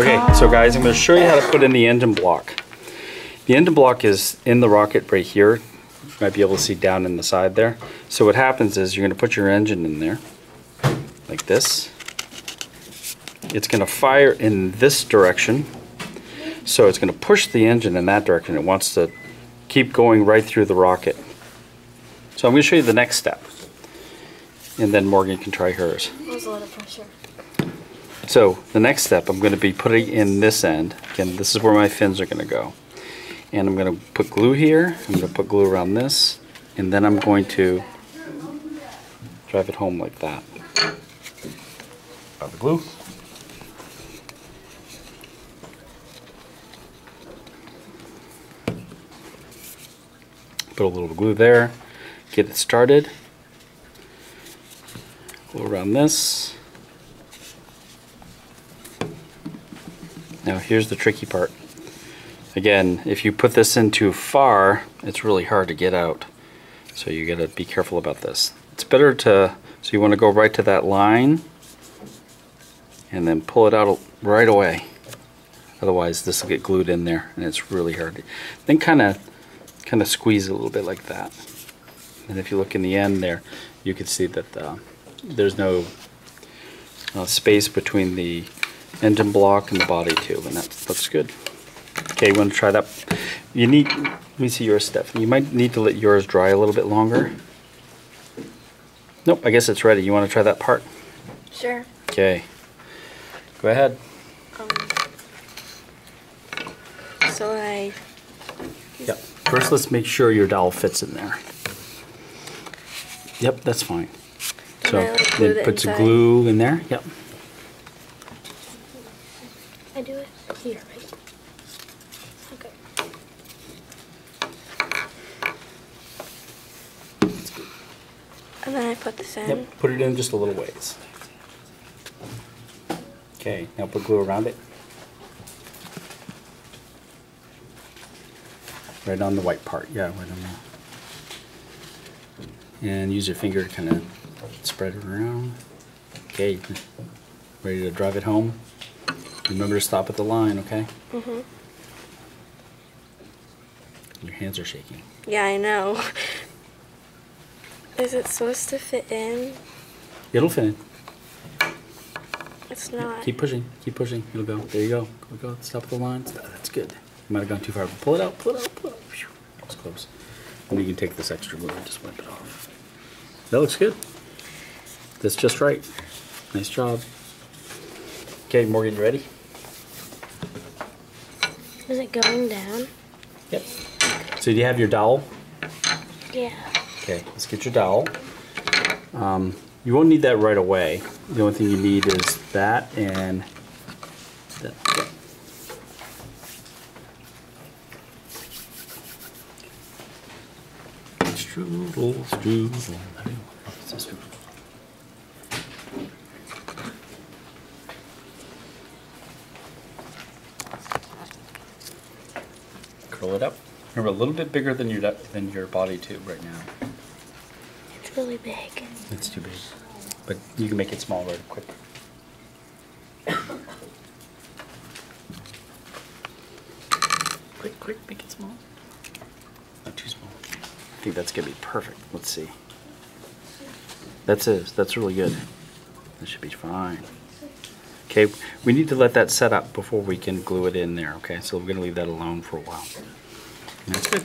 Okay, so guys, I'm going to show you how to put in the engine block. The engine block is in the rocket right here. You might be able to see down in the side there. So what happens is you're going to put your engine in there, like this. It's going to fire in this direction. So it's going to push the engine in that direction. It wants to keep going right through the rocket. So I'm going to show you the next step. And then Morgan can try hers. That was a lot of pressure. So the next step, I'm going to be putting in this end. Again, this is where my fins are going to go. And I'm going to put glue here. I'm going to put glue around this. And then I'm going to drive it home like that. Got the glue. Put a little glue there. Get it started. Go around this. Now here's the tricky part. Again, if you put this in too far, it's really hard to get out. So you gotta be careful about this. It's better to, so you wanna go right to that line and then pull it out right away. Otherwise this will get glued in there and it's really hard. Then kinda, kinda squeeze a little bit like that. And if you look in the end there, you can see that uh, there's no uh, space between the engine block and the body tube, and that looks good. Okay, you want to try that? You need, let me see yours, Steph. You might need to let yours dry a little bit longer. Nope, I guess it's ready. You want to try that part? Sure. Okay. Go ahead. Um, so I. Yep. First, let's make sure your dowel fits in there. Yep, that's fine. So I, like, glue then the put some glue in there. Yep. I do it here, right? Okay. And then I put this in. Yep. Put it in just a little ways. Okay. Now put glue around it. Right on the white part. Yeah, right on there. And use your finger to kind of spread it around. Okay. Ready to drive it home? Remember to stop at the line, okay? Mhm. Your hands are shaking. Yeah, I know. Is it supposed to fit in? It'll fit in. It's not. Keep pushing. Keep pushing. It'll go. There you go. Go, go. Stop at the line. That's good. You might have gone too far. Pull it out. Pull it out. Pull it out. That was close. And you can take this extra glue and just wipe it off. That looks good. That's just right. Nice job. Okay, Morgan, you ready? Is it going down? Yep. So do you have your dowel? Yeah. Okay, let's get your dowel. Um, you won't need that right away. The only thing you need is that and that. Strudel, strudel. It's a strudel. Curl it up. Remember, a little bit bigger than your than your body tube right now. It's really big. It's too big. But you can make it smaller quick. quick, quick, make it small. Not too small. I think that's gonna be perfect. Let's see. That's it. That's really good. That should be fine. Okay, we need to let that set up before we can glue it in there, okay? So we're gonna leave that alone for a while. And that's good.